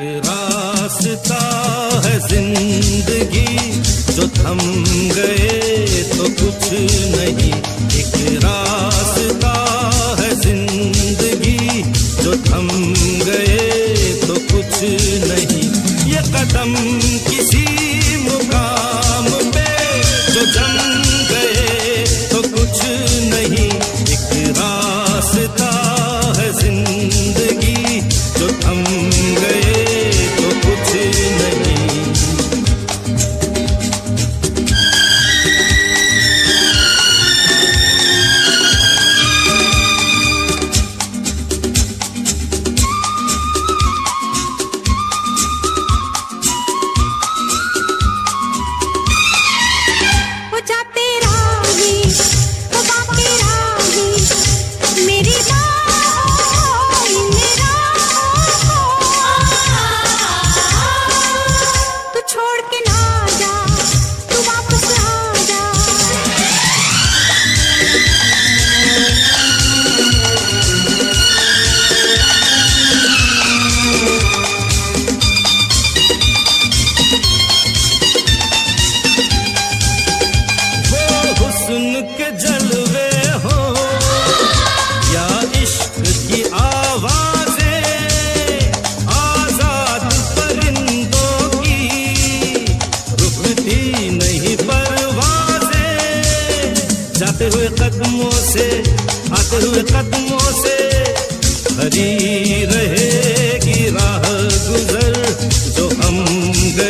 रास्ता है ज़िंदगी। जो थम गए तो कुछ नहीं। एक रास्ता है ज़िंदगी। जो थम गए तो कुछ नहीं। ये कदम जाते हुए कदमों से, आते हुए कदमों से, हरी रहेगी राह गुजर जो हम गए